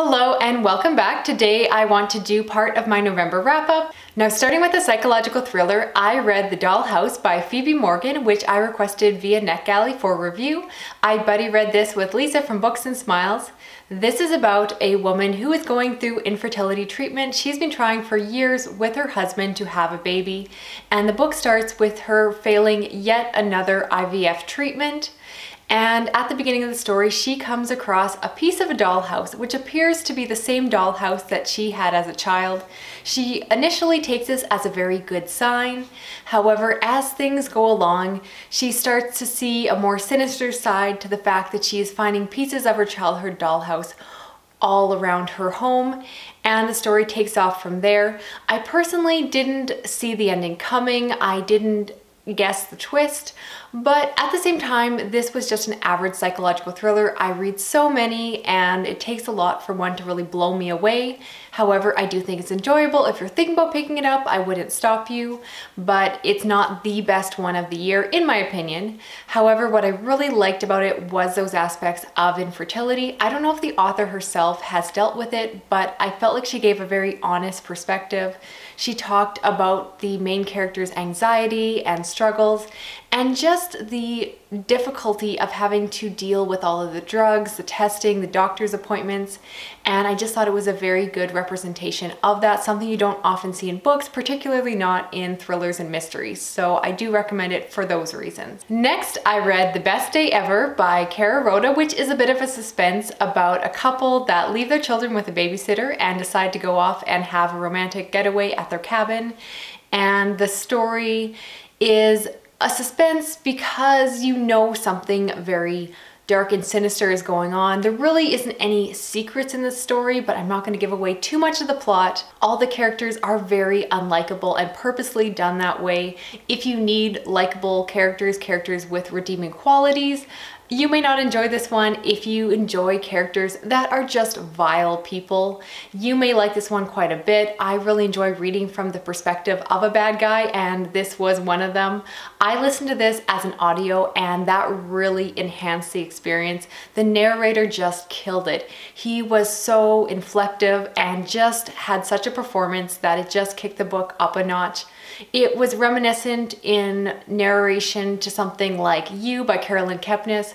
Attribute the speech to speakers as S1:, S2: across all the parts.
S1: Hello and welcome back. Today I want to do part of my November wrap up. Now starting with the psychological thriller, I read The Doll House by Phoebe Morgan, which I requested via NetGalley for review. I buddy read this with Lisa from Books and Smiles. This is about a woman who is going through infertility treatment. She's been trying for years with her husband to have a baby. And the book starts with her failing yet another IVF treatment. And at the beginning of the story, she comes across a piece of a dollhouse, which appears to be the same dollhouse that she had as a child. She initially takes this as a very good sign. However, as things go along, she starts to see a more sinister side to the fact that she is finding pieces of her childhood dollhouse all around her home and the story takes off from there. I personally didn't see the ending coming. I didn't guess the twist, but at the same time, this was just an average psychological thriller. I read so many and it takes a lot for one to really blow me away. However, I do think it's enjoyable. If you're thinking about picking it up, I wouldn't stop you, but it's not the best one of the year, in my opinion. However, what I really liked about it was those aspects of infertility. I don't know if the author herself has dealt with it, but I felt like she gave a very honest perspective. She talked about the main character's anxiety and struggles and just the difficulty of having to deal with all of the drugs, the testing, the doctor's appointments, and I just thought it was a very good representation of that, something you don't often see in books, particularly not in thrillers and mysteries, so I do recommend it for those reasons. Next, I read The Best Day Ever by Kaira Rouda, which is a bit of a suspense about a couple that leave their children with a babysitter and decide to go off and have a romantic getaway at their cabin, and the story is a suspense because you know something very dark and sinister is going on. There really isn't any secrets in this story, but I'm not going to give away too much of the plot. All the characters are very unlikable and purposely done that way. If you need likable characters, characters with redeeming qualities, you may not enjoy this one if you enjoy characters that are just vile people. You may like this one quite a bit. I really enjoy reading from the perspective of a bad guy and this was one of them. I listened to this as an audio and that really enhanced the experience. The narrator just killed it. He was so inflective and just had such a performance that it just kicked the book up a notch. It was reminiscent in narration to something like You by Carolyn Kepnes,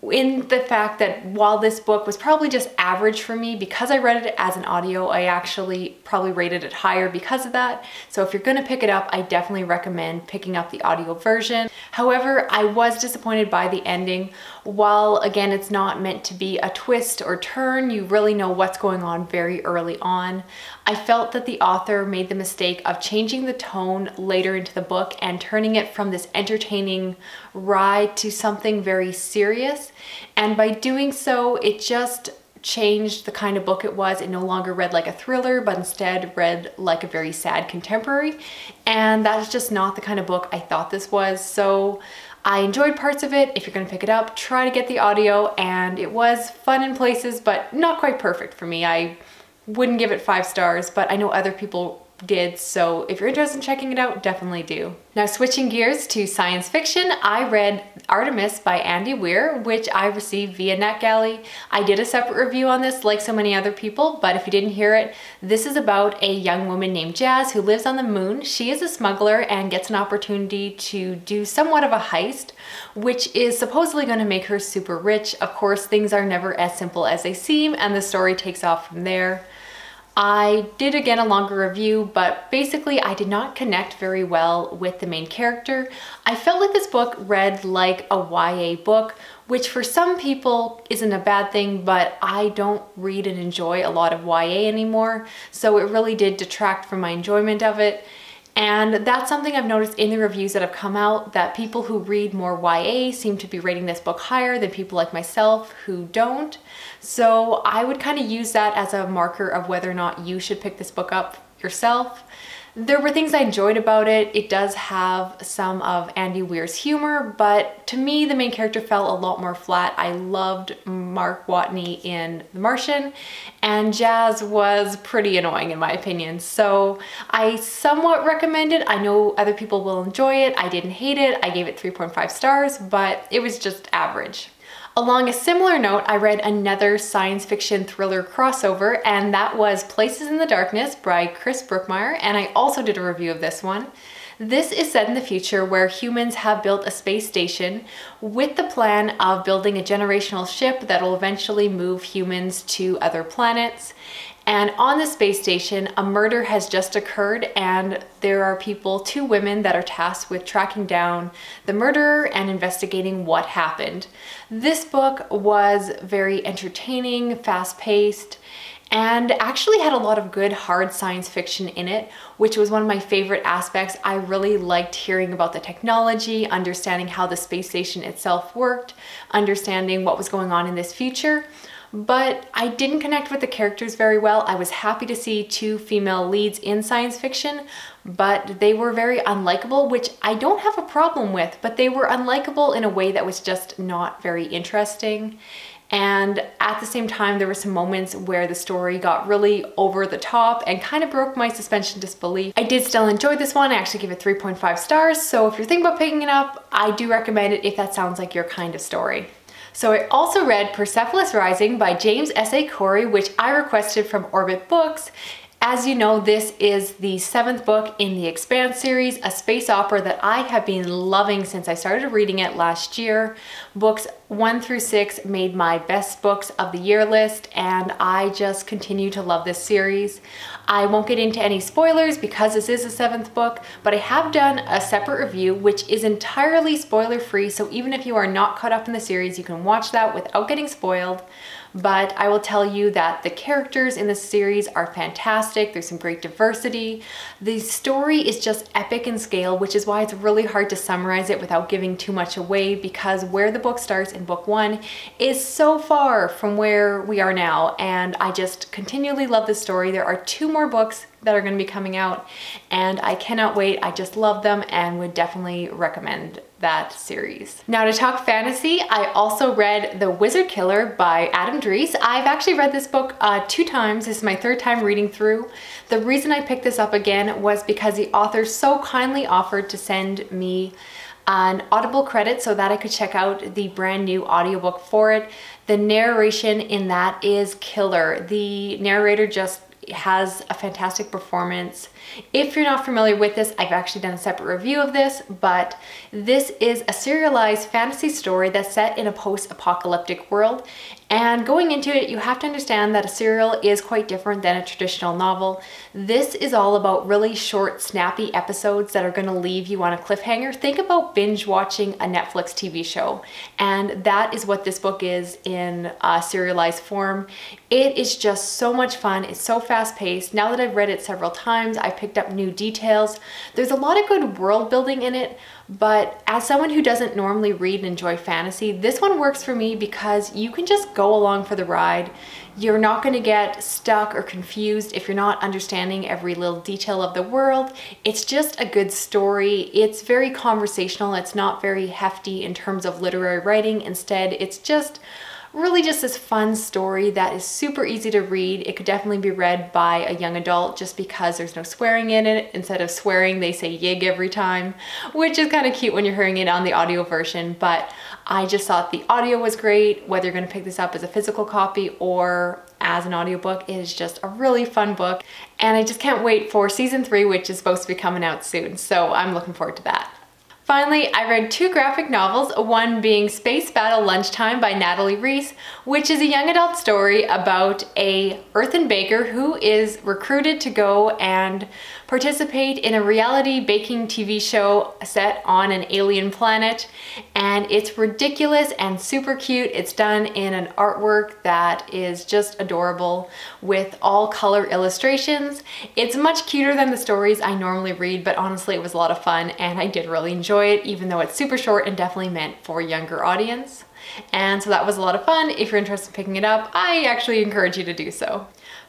S1: in the fact that while this book was probably just average for me, because I read it as an audio, I actually probably rated it higher because of that. So if you're gonna pick it up, I definitely recommend picking up the audio version. However, I was disappointed by the ending. While again, it's not meant to be a twist or turn, you really know what's going on very early on. I felt that the author made the mistake of changing the tone later into the book and turning it from this entertaining ride to something very serious. And by doing so, it just changed the kind of book it was. It no longer read like a thriller, but instead read like a very sad contemporary. And that's just not the kind of book I thought this was. So I enjoyed parts of it. If you're gonna pick it up, try to get the audio. And it was fun in places, but not quite perfect for me. I wouldn't give it five stars, but I know other people did, so if you're interested in checking it out, definitely do. Now switching gears to science fiction, I read Artemis by Andy Weir, which I received via NetGalley. I did a separate review on this like so many other people, but if you didn't hear it, this is about a young woman named Jazz who lives on the moon. She is a smuggler and gets an opportunity to do somewhat of a heist, which is supposedly gonna make her super rich. Of course, things are never as simple as they seem and the story takes off from there. I did again a longer review, but basically I did not connect very well with the main character. I felt like this book read like a YA book, which for some people isn't a bad thing, but I don't read and enjoy a lot of YA anymore, so it really did detract from my enjoyment of it. And that's something I've noticed in the reviews that have come out that people who read more YA seem to be rating this book higher than people like myself who don't. So I would kind of use that as a marker of whether or not you should pick this book up yourself. There were things I enjoyed about it. It does have some of Andy Weir's humor, but to me, the main character felt a lot more flat. I loved Mark Watney in The Martian, and Jazz was pretty annoying in my opinion. So I somewhat recommend it. I know other people will enjoy it. I didn't hate it. I gave it 3.5 stars, but it was just average. Along a similar note, I read another science fiction thriller crossover, and that was Places in the Darkness by Chris Brookmyre, and I also did a review of this one. This is set in the future where humans have built a space station with the plan of building a generational ship that will eventually move humans to other planets. And on the space station, a murder has just occurred and there are people, two women that are tasked with tracking down the murderer and investigating what happened. This book was very entertaining, fast paced, and actually had a lot of good hard science fiction in it, which was one of my favorite aspects. I really liked hearing about the technology, understanding how the space station itself worked, understanding what was going on in this future but I didn't connect with the characters very well. I was happy to see two female leads in science fiction, but they were very unlikable, which I don't have a problem with, but they were unlikable in a way that was just not very interesting. And at the same time, there were some moments where the story got really over the top and kind of broke my suspension disbelief. I did still enjoy this one. I actually give it 3.5 stars. So if you're thinking about picking it up, I do recommend it if that sounds like your kind of story. So I also read Persepolis Rising by James S.A. Corey, which I requested from Orbit Books. As you know, this is the seventh book in the Expanse series, a space opera that I have been loving since I started reading it last year. Books one through six made my best books of the year list, and I just continue to love this series. I won't get into any spoilers because this is the seventh book, but I have done a separate review which is entirely spoiler free, so even if you are not caught up in the series, you can watch that without getting spoiled but I will tell you that the characters in this series are fantastic. There's some great diversity. The story is just epic in scale, which is why it's really hard to summarize it without giving too much away because where the book starts in book one is so far from where we are now. And I just continually love this story. There are two more books that are going to be coming out and I cannot wait. I just love them and would definitely recommend that series. Now to talk fantasy, I also read The Wizard Killer by Adam Dreece. I've actually read this book uh, two times. This is my third time reading through. The reason I picked this up again was because the author so kindly offered to send me an audible credit so that I could check out the brand new audiobook for it. The narration in that is killer. The narrator just has a fantastic performance. If you're not familiar with this, I've actually done a separate review of this, but this is a serialized fantasy story that's set in a post-apocalyptic world and going into it, you have to understand that a serial is quite different than a traditional novel. This is all about really short, snappy episodes that are gonna leave you on a cliffhanger. Think about binge watching a Netflix TV show. And that is what this book is in a serialized form. It is just so much fun. It's so fast paced. Now that I've read it several times, I picked up new details. There's a lot of good world building in it, but as someone who doesn't normally read and enjoy fantasy, this one works for me because you can just go along for the ride. You're not going to get stuck or confused if you're not understanding every little detail of the world. It's just a good story. It's very conversational. It's not very hefty in terms of literary writing. Instead, it's just really just this fun story that is super easy to read. It could definitely be read by a young adult just because there's no swearing in it. Instead of swearing, they say yig every time, which is kind of cute when you're hearing it on the audio version. But I just thought the audio was great, whether you're gonna pick this up as a physical copy or as an audiobook. It is just a really fun book. And I just can't wait for season three, which is supposed to be coming out soon. So I'm looking forward to that. Finally, I read two graphic novels, one being Space Battle Lunchtime by Natalie Riess, which is a young adult story about a earthen baker who is recruited to go and participate in a reality baking TV show set on an alien planet. And it's ridiculous and super cute. It's done in an artwork that is just adorable with all color illustrations. It's much cuter than the stories I normally read, but honestly, it was a lot of fun and I did really enjoy it, even though it's super short and definitely meant for a younger audience. And so that was a lot of fun. If you're interested in picking it up, I actually encourage you to do so.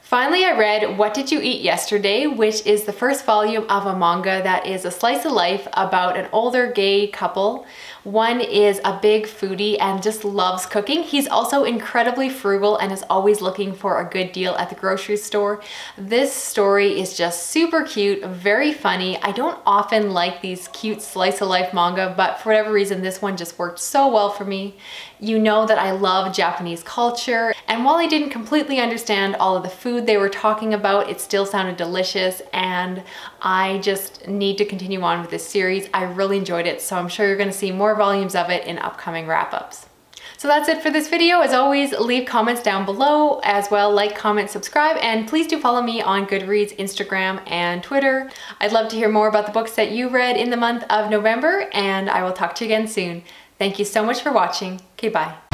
S1: Finally, I read What Did You Eat Yesterday, which is the first volume of a manga that is a slice of life about an older gay couple One is a big foodie and just loves cooking. He's also incredibly frugal and is always looking for a good deal at the grocery store. This story is just super cute, very funny. I don't often like these cute slice of life manga, but for whatever reason, this one just worked so well for me. You know that I love Japanese culture, and while I didn't completely understand all of the food they were talking about, it still sounded delicious, and I just need to continue on with this series. I really enjoyed it, so I'm sure you're gonna see more volumes of it in upcoming wrap-ups. So that's it for this video. As always, leave comments down below as well, like, comment, subscribe, and please do follow me on Goodreads, Instagram, and Twitter. I'd love to hear more about the books that you read in the month of November, and I will talk to you again soon. Thank you so much for watching. Okay, bye.